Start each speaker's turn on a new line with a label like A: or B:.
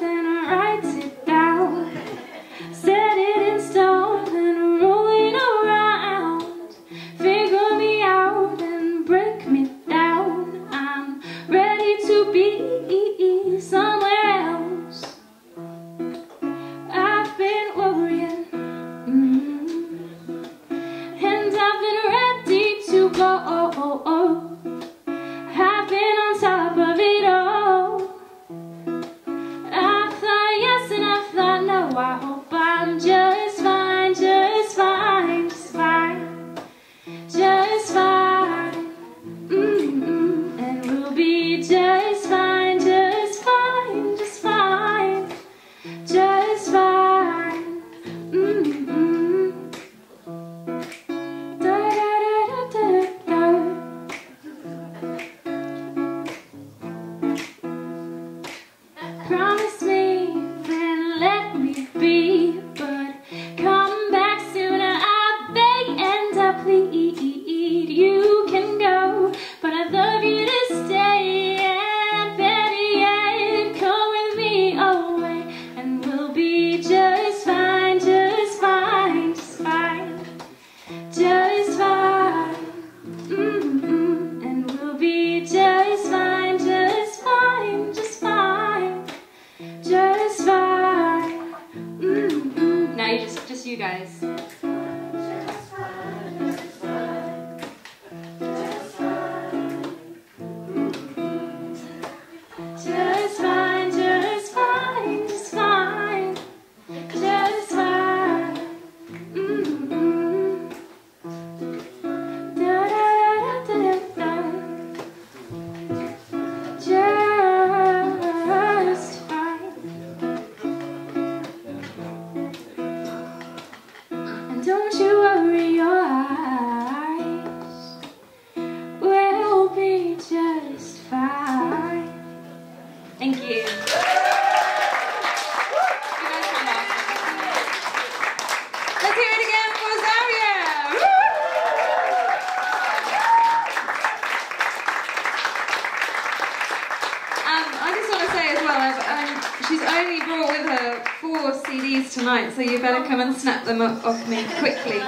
A: and writes it down. Set it in stone and rolling around. Figure me out and break me down. I'm ready to be something. promise satisfied. Mm -hmm. Now you just, just you guys.
B: Only brought with her four CDs tonight, so you better come and snap them up off me quickly.